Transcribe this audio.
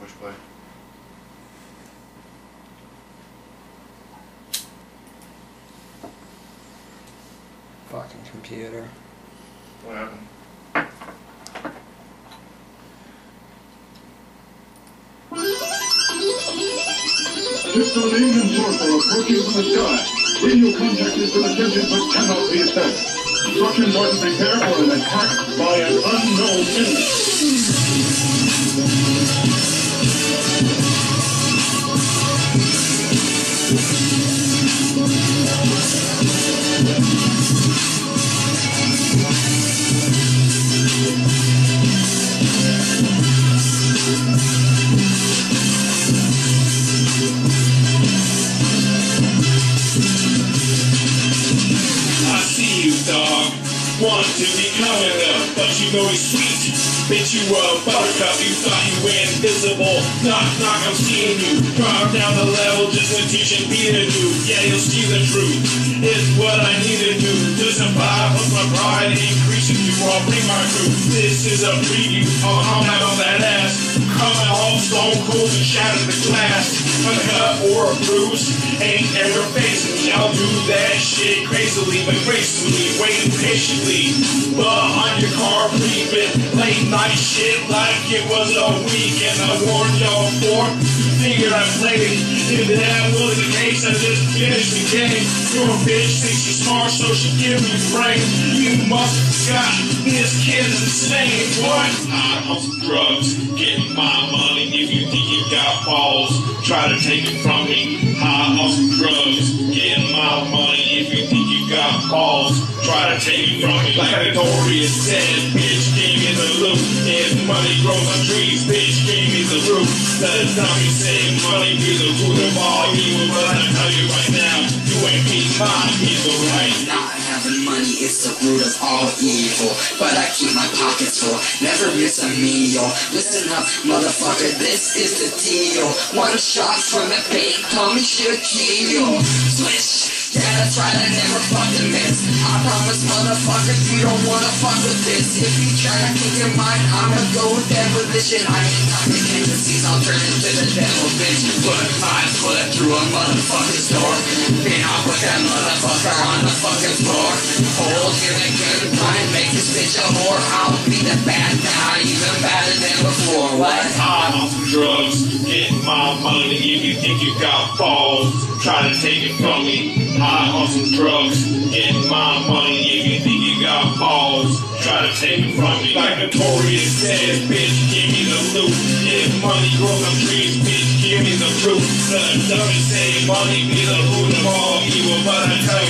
push play. Fucking computer. What happened? Distal alien sorcerer approaching from the sky. Radio contact has been attempted but cannot be established. Instructions are to prepare for an attack by an unknown enemy. Want to be coming up, but you know he's sweet. Bitch, you were a buttercup, you thought you were invisible. Knock, knock, I'm seeing you. Drop down the level just to teach and be a dude. Yeah, you'll see the truth. It's what I need to do. With my pride increasing you. I'll bring my crew. This is a preview. Comment on that ass. Coming home stone cold and shatter the glass. A cut or a bruise ain't ever facing me. I'll do that shit crazily but gracefully, waiting patiently. Behind your car, creeping late night shit like it was a weekend. I warned y'all for. Figured I played it. If that was the case, I just finished the game. Your bitch thinks she's smart, so she give me brain. You must have forgot this kid is insane. What? I'm on some drugs, getting my money. If you think you got balls, try to take it from me. High some drugs, getting my money. If you think you got balls, try to take it from me. Like a notorious said, bitch, game is a loot. If money grows on trees, bitch, give me the root. The dummy say money be the root of all evil, but I tell you right now, you ain't be my evil, right? Money is the root of all evil. But I keep my pockets full, never miss a meal. Listen up, motherfucker, this is the deal. One shot from the bank, call me Shaquille. Swish. Yeah, that's right, I never fucking miss. I promise, motherfucker, you don't wanna fuck with this. If you try to kick your mind, I'ma go with demolition. I ain't talking tendencies, I'll turn into the devil, bitch. My foot through a motherfucker's door. Then I'll put that motherfucker on the fucking floor. Hold him again, try and make this bitch a whore. I'll be the bad guy, even better than before. What? I'm on some drugs, getting my money. If you think you got balls, try to take it from me. I'm on some drugs, getting my money. Take from me. Like Notorious says, bitch, give me the loot. If money grows on trees, bitch, give me the fruit. The dummy say money be the root of all evil, but I tell